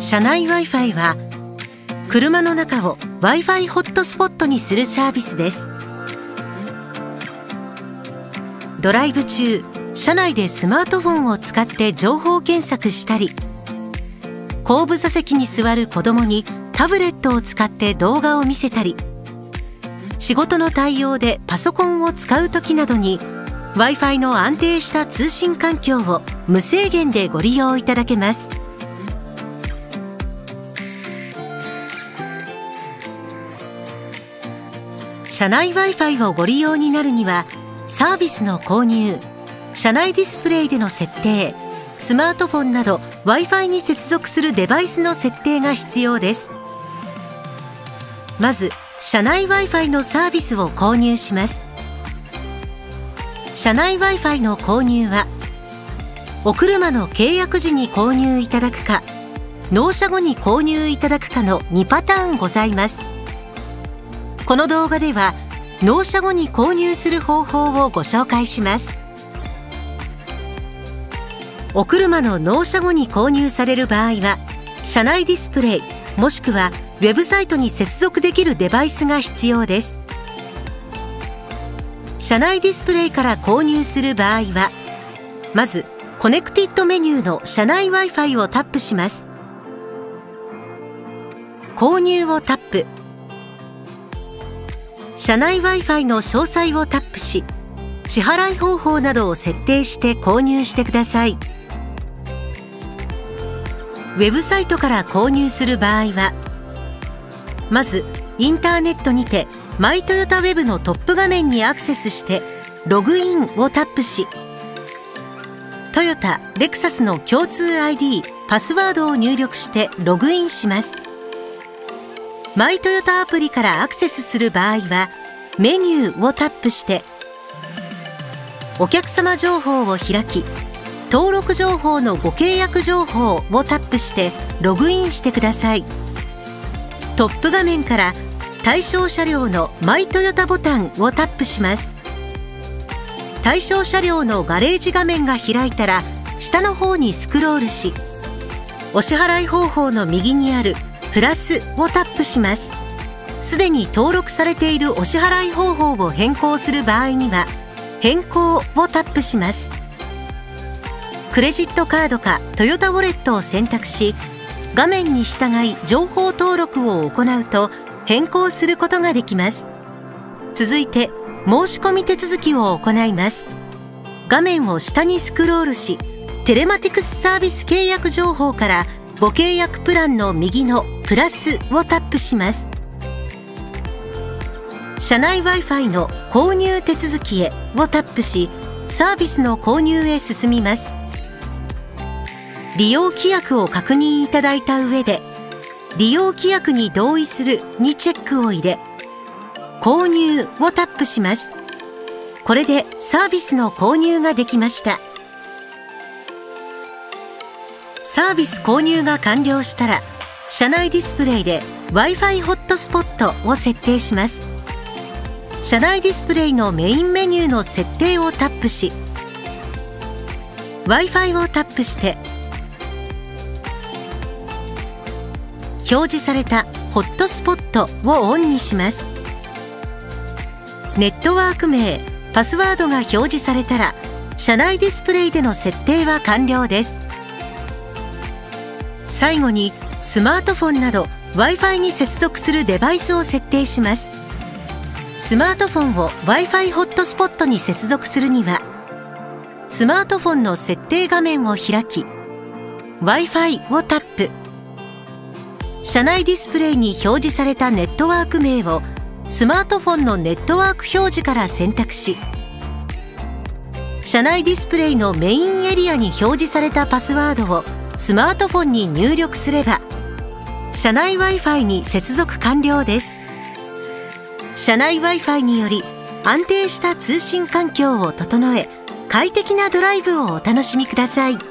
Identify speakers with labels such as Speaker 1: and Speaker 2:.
Speaker 1: 車内 Wi-Fi は車の中を Wi-Fi ホットスポットにするサービスです。ドライブ中車内でスマートフォンを使って情報検索したり後部座席に座る子供にタブレットを使って動画を見せたり仕事の対応でパソコンを使う時などに Wi-Fi の安定した通信環境を無制限でご利用いただけます。車内 Wi-Fi をご利用になるにはサービスの購入車内ディスプレイでの設定スマートフォンなど Wi-Fi に接続するデバイスの設定が必要です。まず車内 Wi-Fi のサービスを購入します。車内 Wi-Fi の購入はお車の契約時に購入いただくか納車後に購入いただくかの2パターンございます。この動画では納車後に購入する方法をご紹介します。お車の納車後に購入される場合は車内ディスプレイもしくはウェブサイトに接続できるデバイスが必要です。車内ディスプレイから購入する場合はまずコネクティッドメニューの車内 Wi-Fi をタップします。購入をタップ。車内 Wi-Fi の詳細をタップし支払い方法などを設定して購入してください。ウェブサイトから購入する場合はまずインターネットにてマイトヨタウェブのトップ画面にアクセスしてログインをタップしトヨタ、レクサスの共通 ID、パスワードを入力してログインします。マイトヨタアプリからアクセスする場合はメニューをタップしてお客様情報を開き登録情報のご契約情報をタップしてログインしてください。トップ画面から対象車両のマイトヨタボタンをタップします。対象車両のガレージ画面が開いたら下の方にスクロールしお支払い方法の右にあるプラスをタップします。すでに登録されているお支払い方法を変更する場合には変更をタップします。クレジットカードかトヨタウォレットを選択し画面に従い情報登録を行うと変更することができます。続いて申し込み手続きを行います。画面を下にスクロールしテレマティクスサービス契約情報からご契約プランの右のプラスをタップします。車内 Wi-Fi の購入手続きへをタップしサービスの購入へ進みます。利用規約を確認いただいた上で利用規約に同意するにチェックを入れ購入をタップします。これでサービスの購入ができました。サービス購入が完了したら車内ディスプレイで Wi-Fi ホットスポットを設定します。車内ディスプレイのメインメニューの設定をタップし Wi-Fi をタップして表示されたホットスポットをオンにします。ネットワーク名パスワードが表示されたら車内ディスプレイでの設定は完了です。最後にスマートフォンなど Wi-Fi に接続するデバイスを設定します。スマートフォンを Wi-Fi ホットスポットに接続するにはスマートフォンの設定画面を開き Wi-Fi をタップ。車内ディスプレイに表示されたネットワーク名をスマートフォンのネットワーク表示から選択し車内ディスプレイのメインエリアに表示されたパスワードをスマートフォンに入力すれば社内 Wi-Fi に接続完了です社内 Wi-Fi により安定した通信環境を整え快適なドライブをお楽しみください。